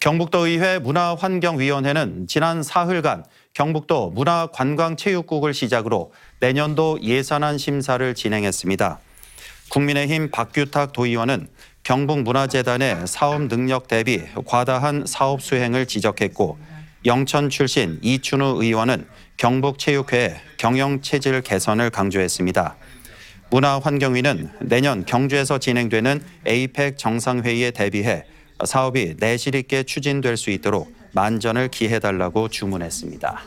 경북도의회 문화환경위원회는 지난 사흘간 경북도 문화관광체육국을 시작으로 내년도 예산안 심사를 진행했습니다. 국민의힘 박규탁 도의원은 경북문화재단의 사업 능력 대비 과다한 사업 수행을 지적했고 영천 출신 이춘우 의원은 경북체육회 경영체질 개선을 강조했습니다. 문화환경위는 내년 경주에서 진행되는 에이펙 정상회의에 대비해 사업이 내실 있게 추진될 수 있도록 만전을 기해달라고 주문했습니다.